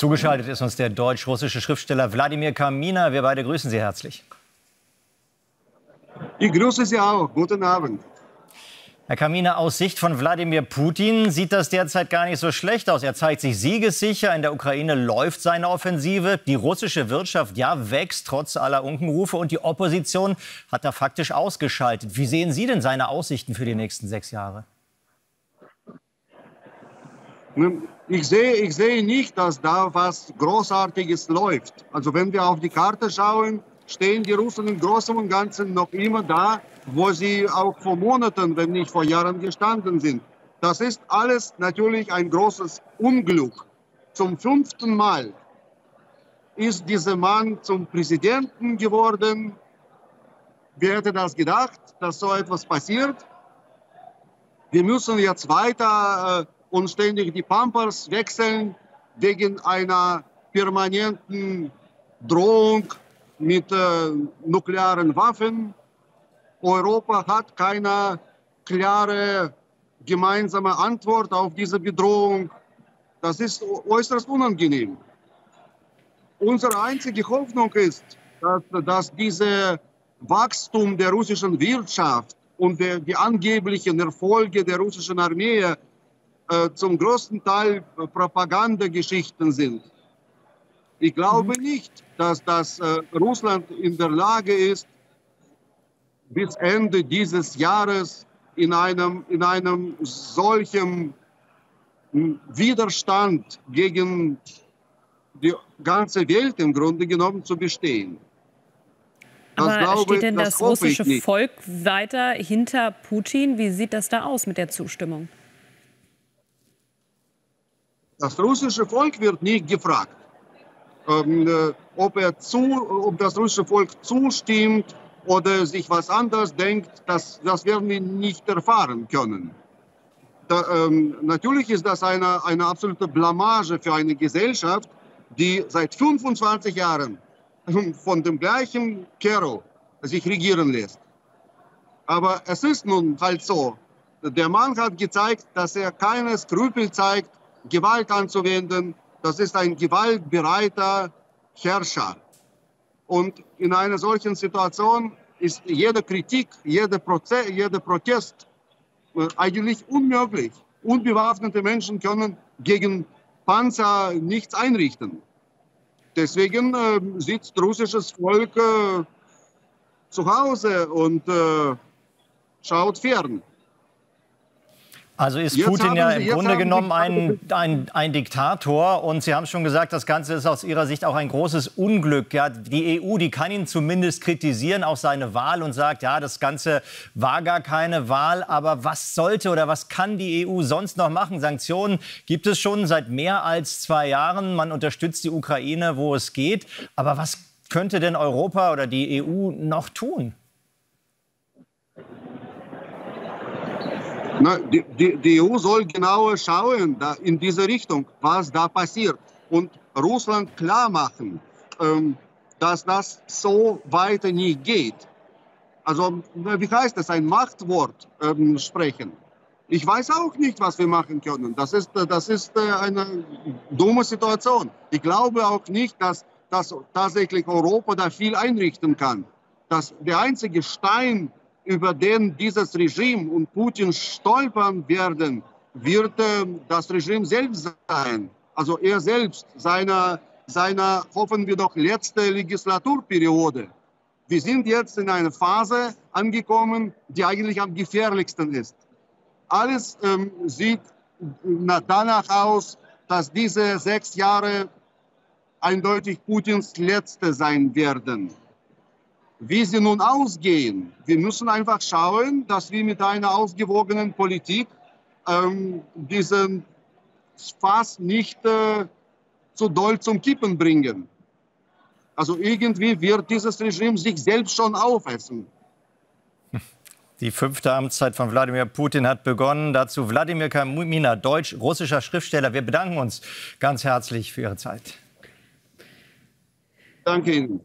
Zugeschaltet ist uns der deutsch-russische Schriftsteller Wladimir Kamina. Wir beide grüßen Sie herzlich. Ich grüße Sie auch. Guten Abend. Herr Kamina, aus Sicht von Wladimir Putin sieht das derzeit gar nicht so schlecht aus. Er zeigt sich siegessicher. In der Ukraine läuft seine Offensive. Die russische Wirtschaft, ja, wächst trotz aller Unkenrufe. Und die Opposition hat er faktisch ausgeschaltet. Wie sehen Sie denn seine Aussichten für die nächsten sechs Jahre? Ich sehe, ich sehe nicht, dass da was Großartiges läuft. Also wenn wir auf die Karte schauen, stehen die Russen im Großen und Ganzen noch immer da, wo sie auch vor Monaten, wenn nicht vor Jahren gestanden sind. Das ist alles natürlich ein großes Unglück. Zum fünften Mal ist dieser Mann zum Präsidenten geworden. Wer hätte das gedacht, dass so etwas passiert? Wir müssen jetzt weiter äh, und ständig die Pampers wechseln wegen einer permanenten Drohung mit äh, nuklearen Waffen. Europa hat keine klare gemeinsame Antwort auf diese Bedrohung. Das ist äußerst unangenehm. Unsere einzige Hoffnung ist, dass, dass dieses Wachstum der russischen Wirtschaft und der, die angeblichen Erfolge der russischen Armee äh, zum größten Teil Propagandageschichten sind. Ich glaube mhm. nicht, dass das äh, Russland in der Lage ist, bis Ende dieses Jahres in einem, in einem solchen hm, Widerstand gegen die ganze Welt im Grunde genommen zu bestehen. Das Aber glaube, steht denn das, das russische Volk weiter hinter Putin? Wie sieht das da aus mit der Zustimmung? Das russische Volk wird nicht gefragt, ähm, äh, ob, er zu, ob das russische Volk zustimmt oder sich was anderes denkt. Das, das werden wir nicht erfahren können. Da, ähm, natürlich ist das eine, eine absolute Blamage für eine Gesellschaft, die seit 25 Jahren von dem gleichen Kero sich regieren lässt. Aber es ist nun halt so, der Mann hat gezeigt, dass er keine Skrupel zeigt, Gewalt anzuwenden. Das ist ein gewaltbereiter Herrscher. Und in einer solchen Situation ist jede Kritik, jeder, Proze jeder Protest äh, eigentlich unmöglich. Unbewaffnete Menschen können gegen Panzer nichts einrichten. Deswegen äh, sitzt russisches Volk äh, zu Hause und äh, schaut fern. Also ist jetzt Putin ja im Grunde genommen ein, ein, ein, Diktator. Und Sie haben schon gesagt, das Ganze ist aus Ihrer Sicht auch ein großes Unglück. Ja, die EU, die kann ihn zumindest kritisieren, auch seine Wahl und sagt, ja, das Ganze war gar keine Wahl. Aber was sollte oder was kann die EU sonst noch machen? Sanktionen gibt es schon seit mehr als zwei Jahren. Man unterstützt die Ukraine, wo es geht. Aber was könnte denn Europa oder die EU noch tun? Na, die, die, die, EU soll genauer schauen da, in diese Richtung, was da passiert. Und Russland klar machen, ähm, dass das so weiter nicht geht. Also, wie heißt das, ein Machtwort ähm, sprechen? Ich weiß auch nicht, was wir machen können. Das ist, das ist äh, eine dumme Situation. Ich glaube auch nicht, dass, dass tatsächlich Europa da viel einrichten kann. Dass der einzige Stein, über den dieses Regime und Putin stolpern werden, wird äh, das Regime selbst sein. Also er selbst, seiner, seiner, hoffen wir doch, letzte Legislaturperiode. Wir sind jetzt in einer Phase angekommen, die eigentlich am gefährlichsten ist. Alles ähm, sieht danach aus, dass diese sechs Jahre eindeutig Putins letzte sein werden. Wie sie nun ausgehen, wir müssen einfach schauen, dass wir mit einer ausgewogenen Politik ähm, diesen Fass nicht äh, zu doll zum Kippen bringen. Also irgendwie wird dieses Regime sich selbst schon aufessen. Die fünfte Amtszeit von Wladimir Putin hat begonnen. Dazu Wladimir Kamina, deutsch-russischer Schriftsteller. Wir bedanken uns ganz herzlich für Ihre Zeit. Danke Ihnen.